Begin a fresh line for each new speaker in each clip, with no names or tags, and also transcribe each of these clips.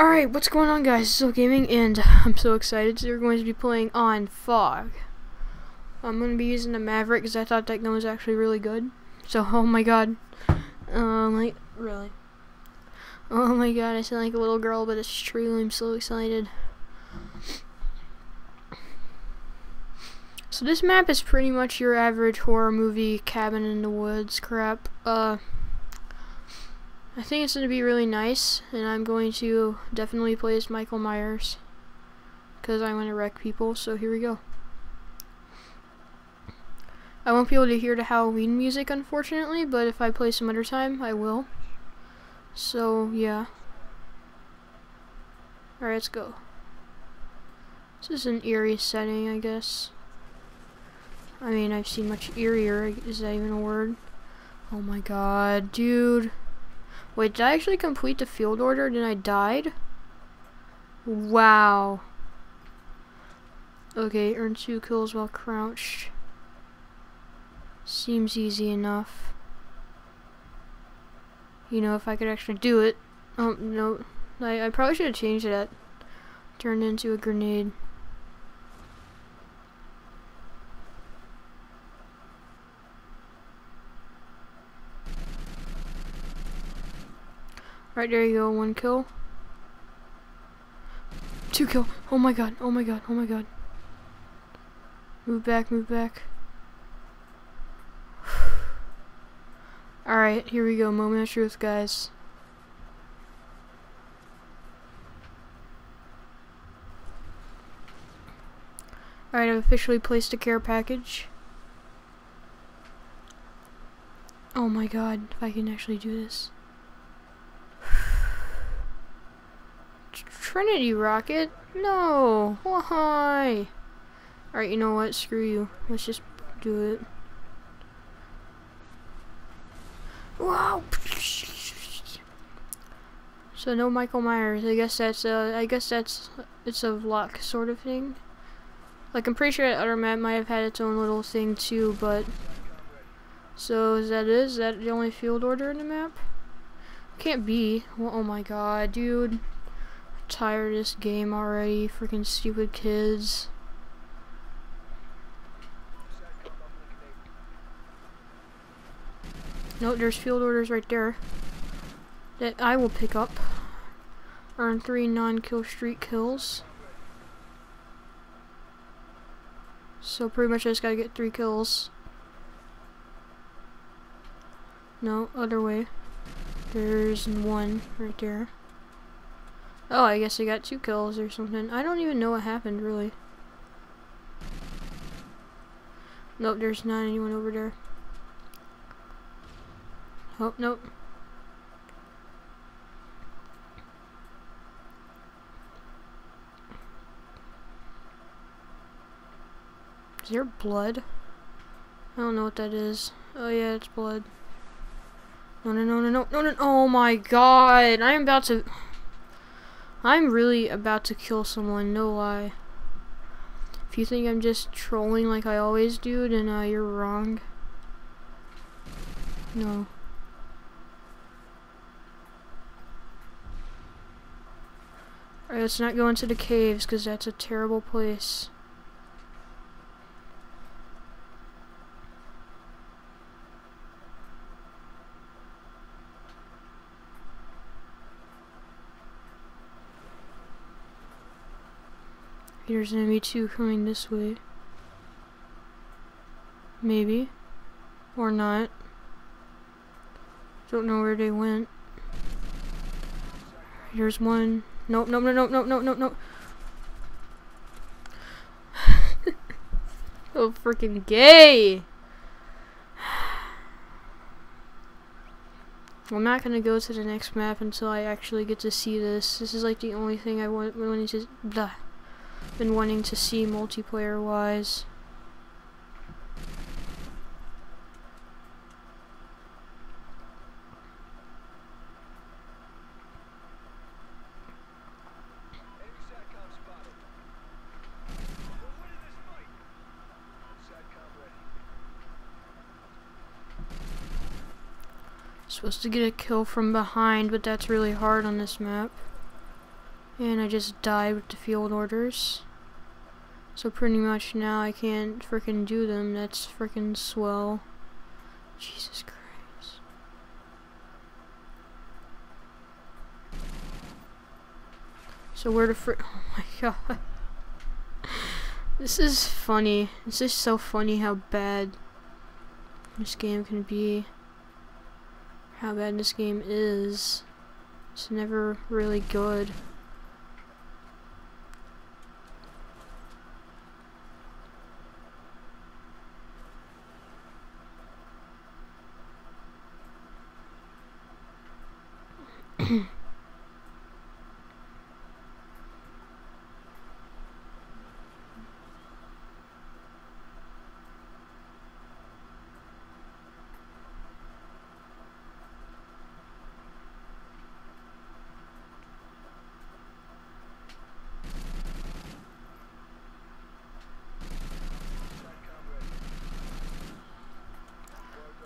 Alright, what's going on guys? So Gaming and I'm so excited. So we're going to be playing on Fog. I'm going to be using the Maverick because I thought that gun was actually really good. So, oh my god. Um, like, really. Oh my god, I sound like a little girl, but it's true. I'm so excited. So this map is pretty much your average horror movie cabin in the woods crap. Uh, I think it's going to be really nice, and I'm going to definitely play as Michael Myers because I want to wreck people, so here we go. I won't be able to hear the Halloween music, unfortunately, but if I play some other time, I will. So, yeah. Alright, let's go. This is an eerie setting, I guess. I mean, I've seen much eerier. Is that even a word? Oh my god, dude. Wait, did I actually complete the field order and then I died? Wow. Okay, earn two kills while crouched. Seems easy enough. You know, if I could actually do it. Oh, no. I, I probably should have changed that. Turned into a grenade. Right there you go, one kill. Two kill. Oh my god, oh my god, oh my god. Move back, move back. Alright, here we go. Moment of truth, guys. Alright, I've officially placed a care package. Oh my god, if I can actually do this. Trinity rocket? No, why? Alright, you know what, screw you. Let's just do it. Wow. So no Michael Myers. I guess that's uh I guess that's it's a luck sort of thing. Like I'm pretty sure that other map might have had its own little thing too, but so is that is that the only field order in the map? Can't be. Well, oh my god, dude. Tired of this game already. Freaking stupid kids. Nope, there's field orders right there that I will pick up. Earn three non-kill streak kills. So pretty much I just gotta get three kills. No, other way. There's one right there. Oh, I guess I got two kills or something. I don't even know what happened, really. Nope, there's not anyone over there. Oh, nope. Is there blood? I don't know what that is. Oh yeah, it's blood. No, no, no, no, no, no, no, oh my god, I'm about to... I'm really about to kill someone, no lie. If you think I'm just trolling like I always do, then uh, you're wrong. No. Alright, let's not go into the caves because that's a terrible place. There's enemy two coming this way. Maybe. Or not. Don't know where they went. Here's one. Nope, nope, nope, nope, nope, nope, nope, nope. oh, freaking gay! I'm not gonna go to the next map until I actually get to see this. This is like the only thing I want wanted to blah, been wanting to see multiplayer wise. Supposed to get a kill from behind, but that's really hard on this map. And I just died with the field orders. So pretty much now I can't freaking do them. That's freaking swell. Jesus Christ. So where to fr- Oh my god. This is funny. This is so funny how bad this game can be. How bad this game is. It's never really good.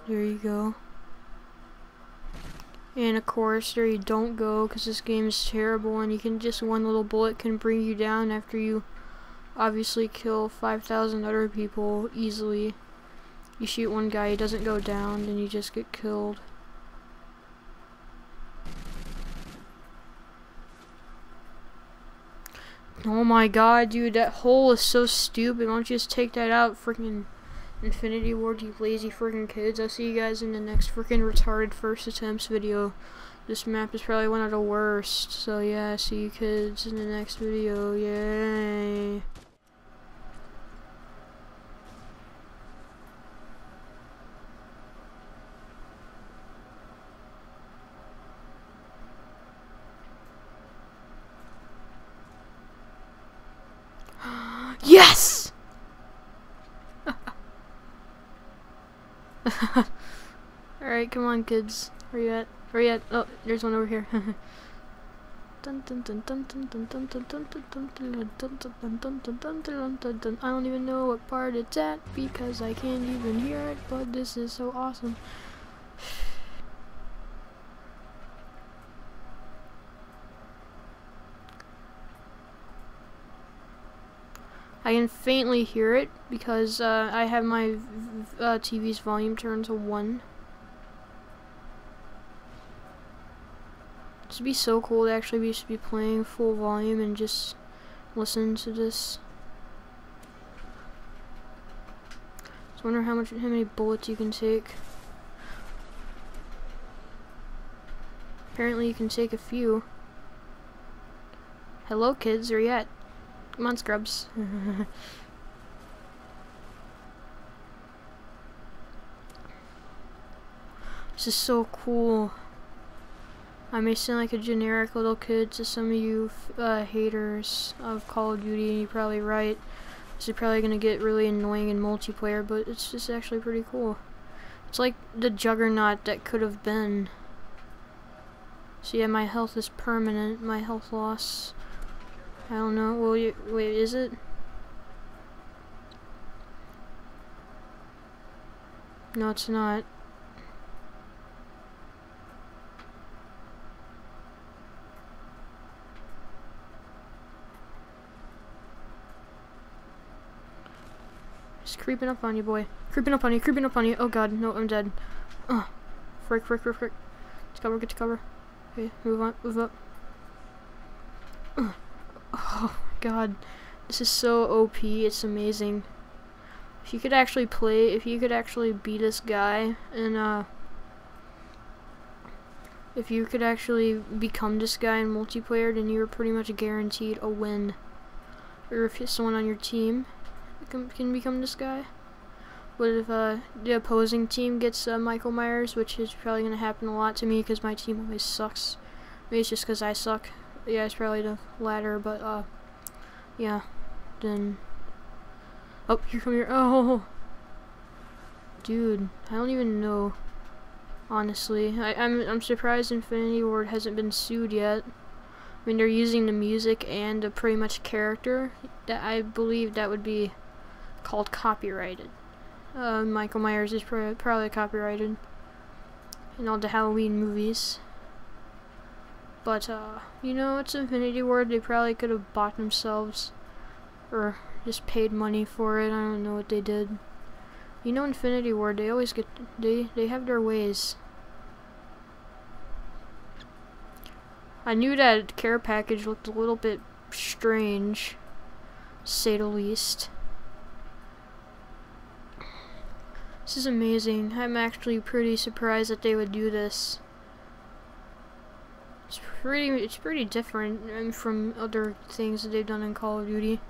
There you go. And of course, there you don't go because this game is terrible and you can just one little bullet can bring you down after you obviously kill 5,000 other people easily. You shoot one guy, he doesn't go down, and you just get killed. Oh my god, dude, that hole is so stupid. Why don't you just take that out, freaking Infinity Ward, you lazy freaking kids. I'll see you guys in the next freaking retarded first attempts video. This map is probably one of the worst. So yeah, see you kids in the next video. Yay. yes! Alright, come on kids. Where you at? Where you at? Oh, there's one over here. I don't even know what part it's at because I can't even hear it, but this is so awesome. I can faintly hear it because uh, I have my uh, TV's volume turned to 1. This would be so cool to actually be, be playing full volume and just listen to this. Just wonder how much, how many bullets you can take. Apparently you can take a few. Hello kids, you at? Come on, scrubs. this is so cool. I may sound like a generic little kid to some of you uh, haters of Call of Duty, and you're probably right. This is probably going to get really annoying in multiplayer, but it's just actually pretty cool. It's like the juggernaut that could have been. So yeah, my health is permanent, my health loss. I don't know. Well, you, wait, is it? No, it's not. Just creeping up on you, boy. Creeping up on you, creeping up on you. Oh god, no, I'm dead. Ugh. Frick, frick, frick, frick. Get to cover, get to cover. Okay, move on, move up. Ugh. God. This is so OP, it's amazing. If you could actually play, if you could actually beat this guy, and uh, if you could actually become this guy in multiplayer, then you're pretty much guaranteed a win. Or if someone on your team can, can become this guy. But if uh, the opposing team gets uh, Michael Myers, which is probably going to happen a lot to me because my team always sucks. Maybe it's just because I suck yeah, it's probably the latter, but, uh, yeah, then, oh, here come your, oh, dude, I don't even know, honestly, I, I'm, I'm surprised Infinity Ward hasn't been sued yet, I mean, they're using the music and a pretty much character, that I believe that would be called copyrighted, uh, Michael Myers is pro probably copyrighted, in all the Halloween movies, But, uh, you know, it's Infinity Ward. They probably could have bought themselves or just paid money for it. I don't know what they did. You know Infinity Ward, they always get, they, they have their ways. I knew that care package looked a little bit strange, say the least. This is amazing. I'm actually pretty surprised that they would do this. It's pretty, it's pretty different um, from other things that they've done in Call of Duty.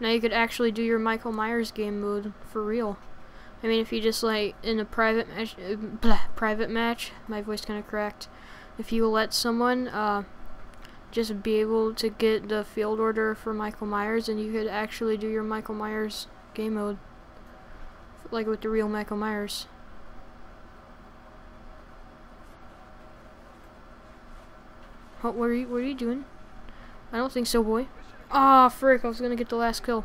Now you could actually do your Michael Myers game mode for real. I mean, if you just like in a private match, uh, blah, private match, my voice kind of cracked. If you let someone uh, just be able to get the field order for Michael Myers, and you could actually do your Michael Myers game mode, like with the real Michael Myers. What, are you? What are you doing? I don't think so, boy. Ah, oh, frick! I was gonna get the last kill.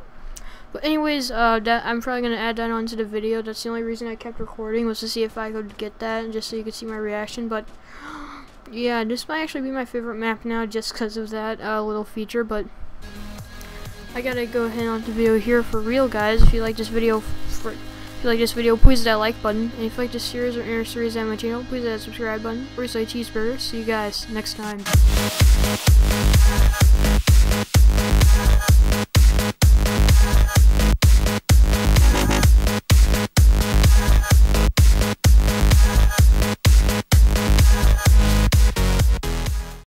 But anyways, uh, that, I'm probably gonna add that onto the video. That's the only reason I kept recording was to see if I could get that, and just so you could see my reaction. But yeah, this might actually be my favorite map now, just because of that uh, little feature. But I gotta go ahead on the video here for real, guys. If you like this video, for, if you like this video, please hit that like button. And if you like this series or any series on my channel, please hit that subscribe button. Or say cheeseburger. See you guys next time.